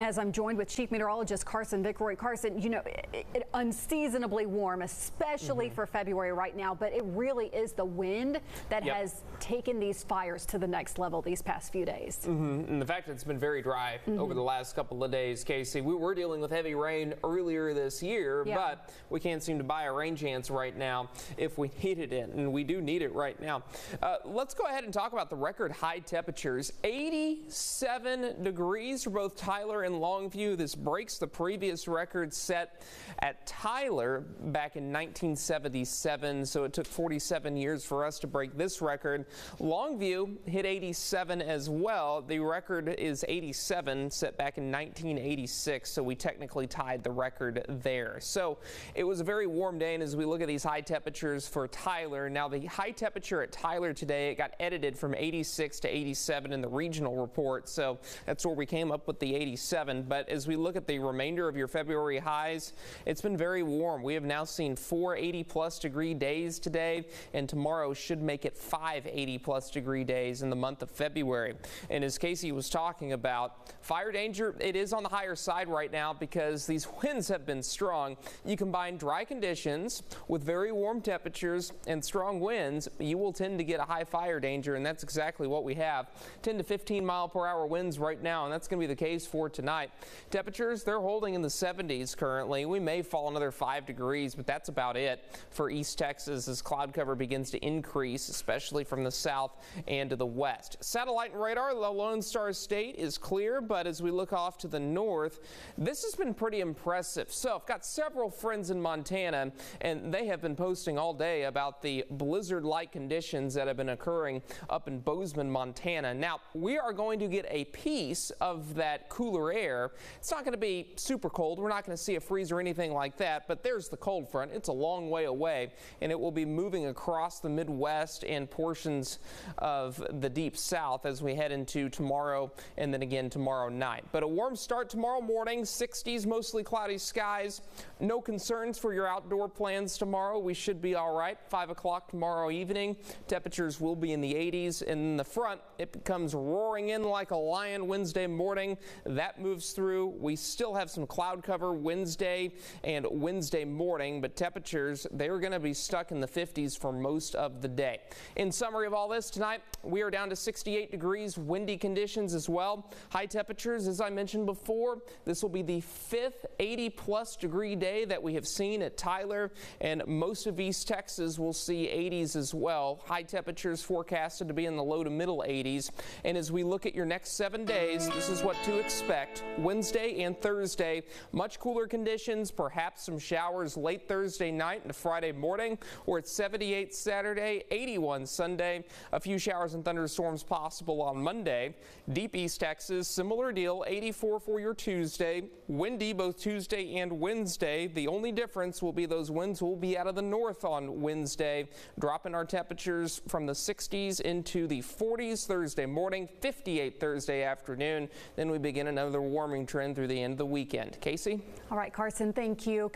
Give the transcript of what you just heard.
As I'm joined with Chief Meteorologist Carson Vickroy. Carson, you know, it, it unseasonably warm, especially mm -hmm. for February right now, but it really is the wind that yep. has taken these fires to the next level these past few days. Mm -hmm. And the fact that it's been very dry mm -hmm. over the last couple of days, Casey, we were dealing with heavy rain earlier this year, yeah. but we can't seem to buy a rain chance right now if we need it in, and we do need it right now. Uh, let's go ahead and talk about the record high temperatures. 87 degrees for both Tyler and in Longview. This breaks the previous record set at Tyler back in 1977, so it took 47 years for us to break this record. Longview hit 87 as well. The record is 87, set back in 1986, so we technically tied the record there. So it was a very warm day, and as we look at these high temperatures for Tyler, now the high temperature at Tyler today, it got edited from 86 to 87 in the regional report, so that's where we came up with the 87. But as we look at the remainder of your February highs, it's been very warm. We have now seen four 80 plus degree days today, and tomorrow should make it five 80 plus degree days in the month of February. And as Casey was talking about, fire danger, it is on the higher side right now because these winds have been strong. You combine dry conditions with very warm temperatures and strong winds, you will tend to get a high fire danger, and that's exactly what we have. 10 to 15 mile per hour winds right now, and that's going to be the case for tonight tonight. Temperatures, they're holding in the 70s currently. We may fall another 5 degrees, but that's about it for East Texas as cloud cover begins to increase, especially from the south and to the west. Satellite and radar, the Lone Star State is clear, but as we look off to the north, this has been pretty impressive. So I've got several friends in Montana, and they have been posting all day about the blizzard-like conditions that have been occurring up in Bozeman, Montana. Now, we are going to get a piece of that cooler air air. It's not going to be super cold. We're not going to see a freeze or anything like that, but there's the cold front. It's a long way away, and it will be moving across the Midwest and portions of the deep south as we head into tomorrow and then again tomorrow night. But a warm start tomorrow morning, 60s, mostly cloudy skies. No concerns for your outdoor plans tomorrow. We should be all right. 5 o'clock tomorrow evening, temperatures will be in the 80s. And in the front, it comes roaring in like a lion Wednesday morning. That moves through. We still have some cloud cover Wednesday and Wednesday morning, but temperatures, they're going to be stuck in the 50s for most of the day. In summary of all this tonight, we are down to 68 degrees, windy conditions as well. High temperatures, as I mentioned before, this will be the fifth 80 plus degree day that we have seen at Tyler, and most of East Texas will see 80s as well. High temperatures forecasted to be in the low to middle 80s. And as we look at your next seven days, this is what to expect. Wednesday and Thursday. Much cooler conditions, perhaps some showers late Thursday night and Friday morning. We're at 78 Saturday, 81 Sunday. A few showers and thunderstorms possible on Monday. Deep East Texas, similar deal, 84 for your Tuesday. Windy both Tuesday and Wednesday. The only difference will be those winds will be out of the north on Wednesday, dropping our temperatures from the 60s into the 40s Thursday morning, 58 Thursday afternoon. Then we begin another warming trend through the end of the weekend. Casey? All right, Carson, thank you.